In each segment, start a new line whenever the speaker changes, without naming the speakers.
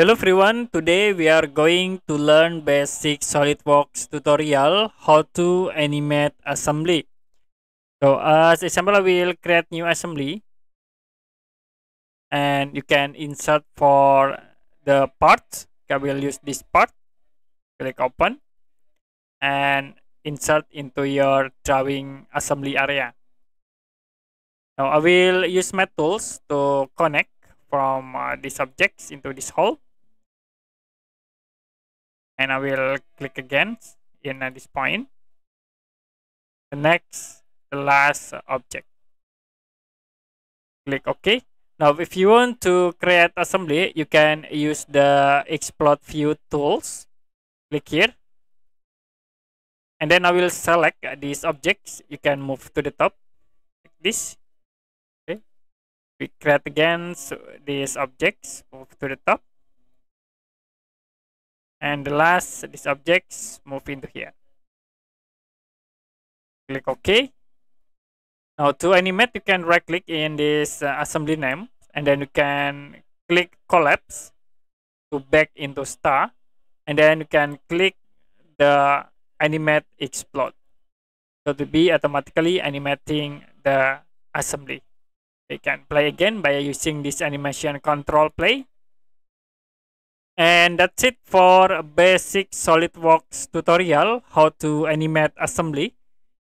Hello everyone, today we are going to learn basic SolidWorks tutorial how to animate assembly. So as example I will create new assembly and you can insert for the parts. I will use this part, click open and insert into your drawing assembly area. Now I will use my tools to connect from uh, these objects into this hole and I will click again in uh, this point. The next the last object. Click OK. Now if you want to create assembly you can use the explode view tools. Click here. And then I will select these objects. You can move to the top. Like this. We create again. So these objects move to the top and the last these objects move into here. Click ok. Now to animate you can right click in this uh, assembly name and then you can click collapse to back into star and then you can click the animate explode. So to be automatically animating the assembly. You can play again by using this animation control play. And that's it for basic SolidWorks tutorial, how to animate assembly.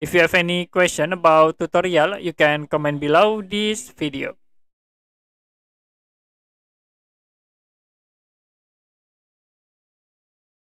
If you have any question about tutorial, you can comment below this video.